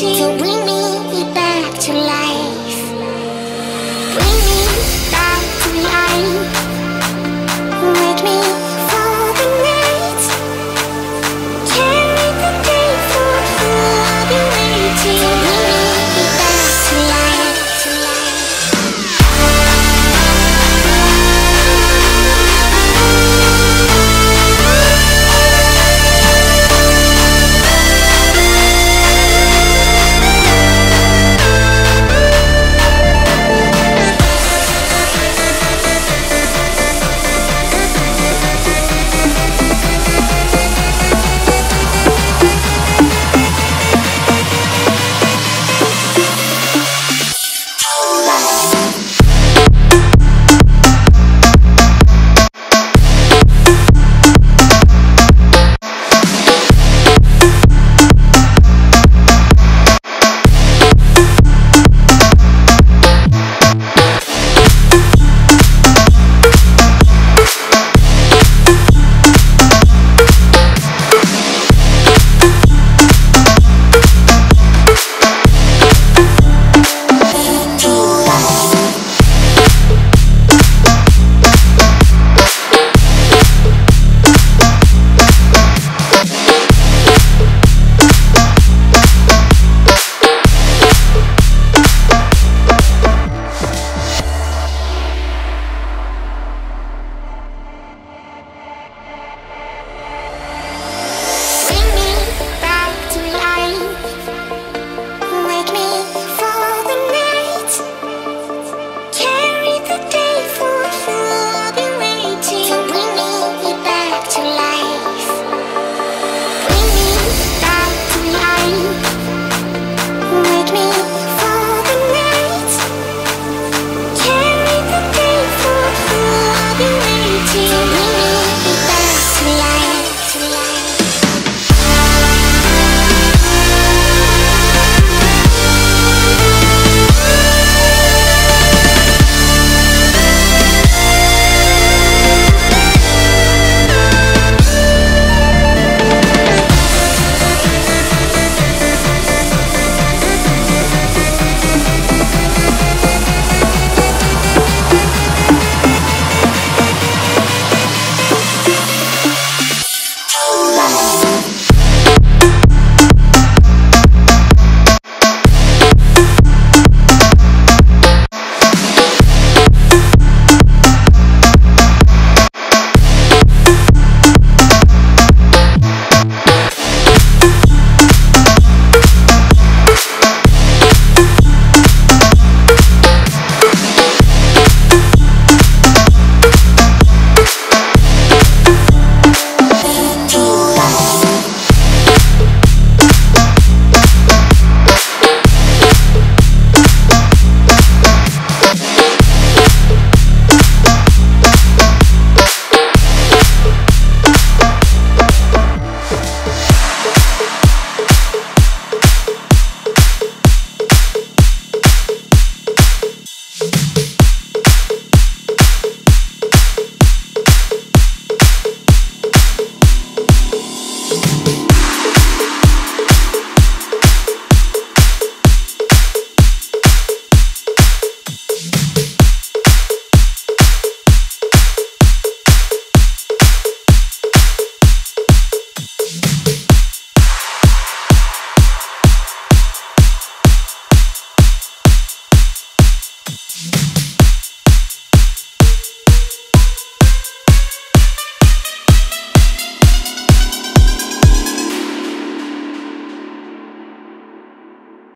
to bring me back to life.